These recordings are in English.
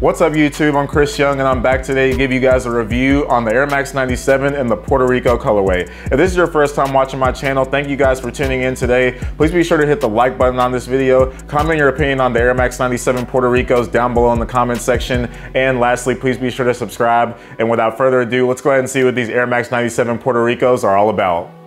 What's up YouTube, I'm Chris Young and I'm back today to give you guys a review on the Air Max 97 in the Puerto Rico colorway. If this is your first time watching my channel, thank you guys for tuning in today. Please be sure to hit the like button on this video, comment your opinion on the Air Max 97 Puerto Ricos down below in the comment section, and lastly, please be sure to subscribe. And without further ado, let's go ahead and see what these Air Max 97 Puerto Ricos are all about.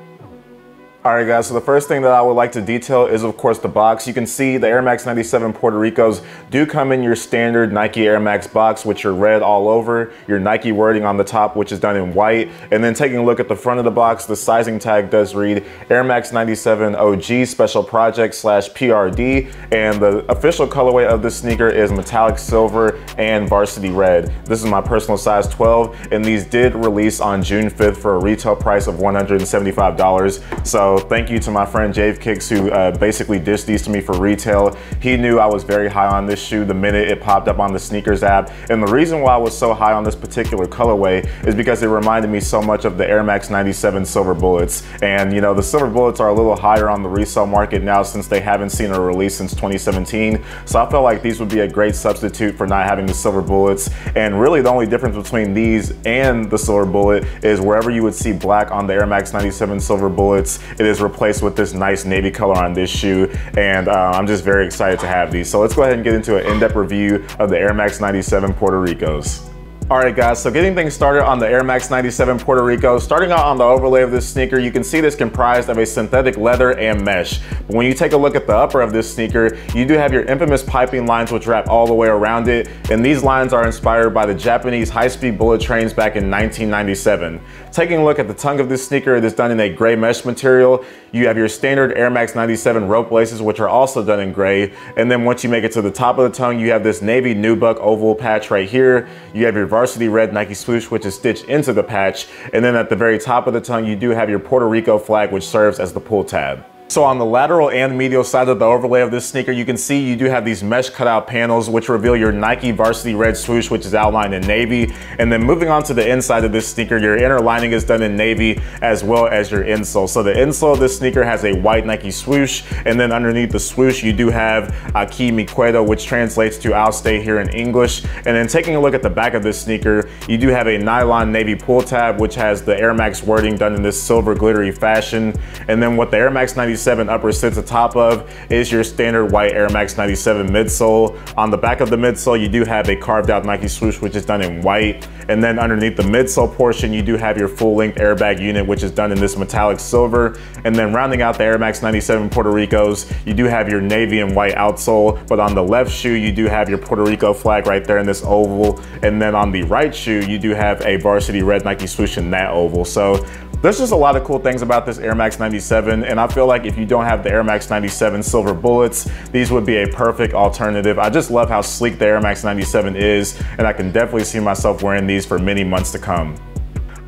Alright guys, so the first thing that I would like to detail is of course the box. You can see the Air Max 97 Puerto Ricos do come in your standard Nike Air Max box, which are red all over, your Nike wording on the top, which is done in white. And then taking a look at the front of the box, the sizing tag does read Air Max 97 OG Special Project slash PRD. And the official colorway of this sneaker is metallic silver and varsity red. This is my personal size 12, and these did release on June 5th for a retail price of $175. So so thank you to my friend Jave Kicks who uh, basically dished these to me for retail. He knew I was very high on this shoe the minute it popped up on the sneakers app. And the reason why I was so high on this particular colorway is because it reminded me so much of the Air Max 97 Silver Bullets. And you know, the Silver Bullets are a little higher on the resale market now since they haven't seen a release since 2017. So I felt like these would be a great substitute for not having the Silver Bullets. And really the only difference between these and the Silver Bullet is wherever you would see black on the Air Max 97 Silver Bullets, it is replaced with this nice navy color on this shoe. And uh, I'm just very excited to have these. So let's go ahead and get into an in-depth review of the Air Max 97 Puerto Ricos. All right guys, so getting things started on the Air Max 97 Puerto Rico, starting out on the overlay of this sneaker, you can see this comprised of a synthetic leather and mesh. But when you take a look at the upper of this sneaker, you do have your infamous piping lines which wrap all the way around it. And these lines are inspired by the Japanese high-speed bullet trains back in 1997. Taking a look at the tongue of this sneaker, it is done in a gray mesh material. You have your standard Air Max 97 rope laces, which are also done in gray. And then once you make it to the top of the tongue, you have this navy nubuck oval patch right here. You have your varsity red Nike swoosh, which is stitched into the patch. And then at the very top of the tongue, you do have your Puerto Rico flag, which serves as the pull tab. So on the lateral and medial side of the overlay of this sneaker, you can see you do have these mesh cutout panels which reveal your Nike Varsity Red swoosh, which is outlined in navy. And then moving on to the inside of this sneaker, your inner lining is done in navy as well as your insole. So the insole of this sneaker has a white Nike swoosh. And then underneath the swoosh, you do have Aquí Me Quedo, which translates to I'll stay here in English. And then taking a look at the back of this sneaker, you do have a nylon navy pull tab, which has the Air Max wording done in this silver glittery fashion. And then what the Air Max 96 97 upper sits atop of is your standard white Air Max 97 midsole. On the back of the midsole, you do have a carved out Nike swoosh, which is done in white. And then underneath the midsole portion, you do have your full length airbag unit, which is done in this metallic silver. And then rounding out the Air Max 97 Puerto Ricos, you do have your navy and white outsole. But on the left shoe, you do have your Puerto Rico flag right there in this oval. And then on the right shoe, you do have a varsity red Nike swoosh in that oval. So there's just a lot of cool things about this Air Max 97, and I feel like if you don't have the Air Max 97 silver bullets, these would be a perfect alternative. I just love how sleek the Air Max 97 is, and I can definitely see myself wearing these for many months to come.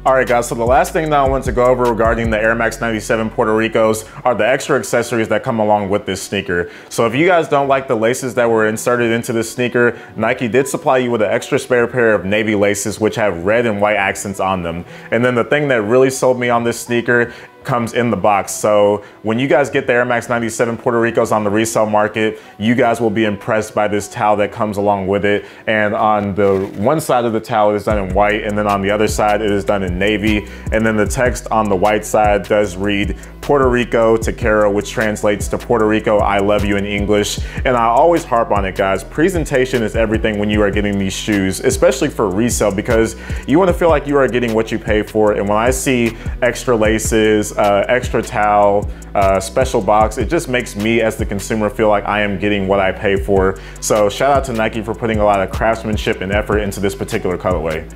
Alright guys, so the last thing that I want to go over regarding the Air Max 97 Puerto Ricos are the extra accessories that come along with this sneaker. So if you guys don't like the laces that were inserted into this sneaker, Nike did supply you with an extra spare pair of navy laces which have red and white accents on them. And then the thing that really sold me on this sneaker comes in the box. So when you guys get the Air Max 97 Puerto Ricos on the resale market, you guys will be impressed by this towel that comes along with it. And on the one side of the towel it is done in white and then on the other side it is done in navy. And then the text on the white side does read Puerto Rico Te Quiero, which translates to Puerto Rico, I love you in English. And I always harp on it, guys. Presentation is everything when you are getting these shoes, especially for resale, because you want to feel like you are getting what you pay for. And when I see extra laces, uh, extra towel, uh, special box, it just makes me as the consumer feel like I am getting what I pay for. So shout out to Nike for putting a lot of craftsmanship and effort into this particular colorway.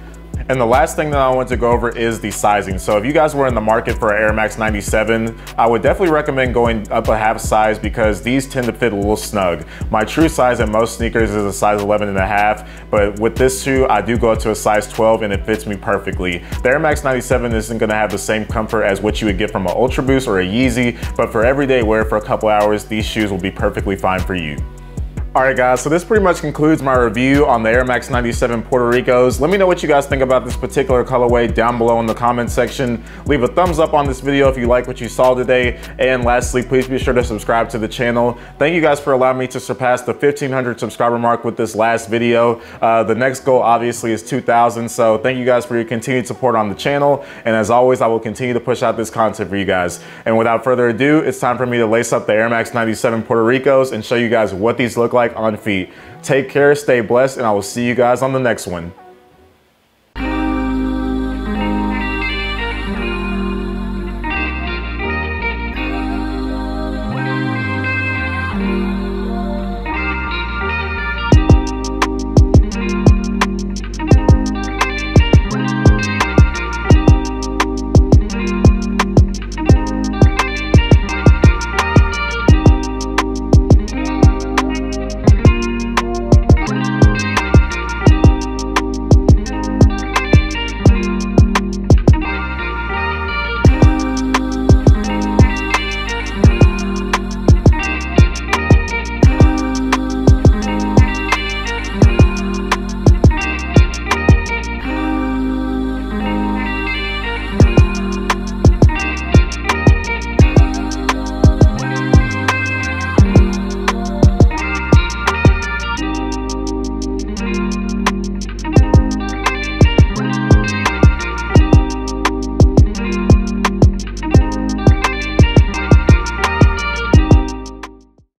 And the last thing that I want to go over is the sizing. So if you guys were in the market for an Air Max 97, I would definitely recommend going up a half size because these tend to fit a little snug. My true size in most sneakers is a size 11 and a half, but with this shoe, I do go up to a size 12 and it fits me perfectly. The Air Max 97 isn't gonna have the same comfort as what you would get from an Ultra Boost or a Yeezy, but for everyday wear for a couple hours, these shoes will be perfectly fine for you. All right guys, so this pretty much concludes my review on the Air Max 97 Puerto Ricos. Let me know what you guys think about this particular colorway down below in the comment section. Leave a thumbs up on this video if you like what you saw today. And lastly, please be sure to subscribe to the channel. Thank you guys for allowing me to surpass the 1500 subscriber mark with this last video. Uh, the next goal obviously is 2000. So thank you guys for your continued support on the channel. And as always, I will continue to push out this content for you guys. And without further ado, it's time for me to lace up the Air Max 97 Puerto Ricos and show you guys what these look like on feet. Take care, stay blessed, and I will see you guys on the next one.